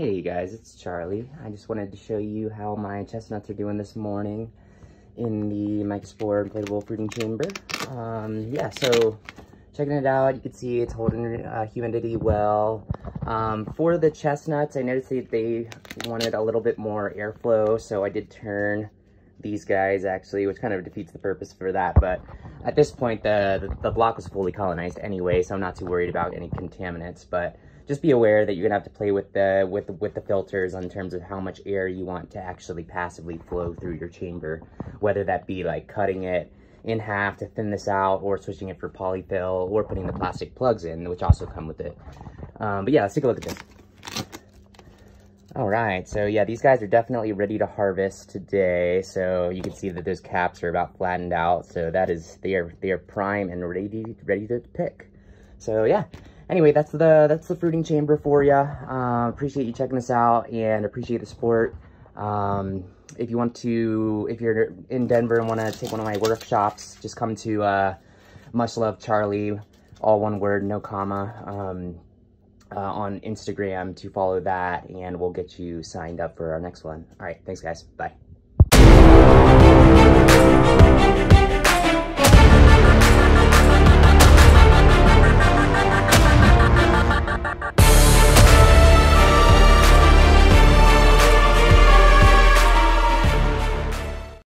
Hey guys, it's Charlie. I just wanted to show you how my chestnuts are doing this morning in the MycoSpore inflatable fruiting chamber. Um, yeah, so checking it out, you can see it's holding uh, humidity well. Um, for the chestnuts, I noticed that they wanted a little bit more airflow, so I did turn these guys actually, which kind of defeats the purpose for that. But at this point, the, the, the block was fully colonized anyway, so I'm not too worried about any contaminants. But just be aware that you're gonna have to play with the with with the filters in terms of how much air you want to actually passively flow through your chamber, whether that be like cutting it in half to thin this out, or switching it for polyfill, or putting the plastic plugs in, which also come with it. Um, but yeah, let's take a look at this. All right, so yeah, these guys are definitely ready to harvest today. So you can see that those caps are about flattened out. So that is, they are, they are prime and ready, ready to pick. So yeah, anyway, that's the that's the fruiting chamber for you. Uh, appreciate you checking us out and appreciate the support. Um, if you want to, if you're in Denver and want to take one of my workshops, just come to uh, Mush Love Charlie, all one word, no comma, um, uh, on Instagram to follow that, and we'll get you signed up for our next one. All right, thanks guys. Bye.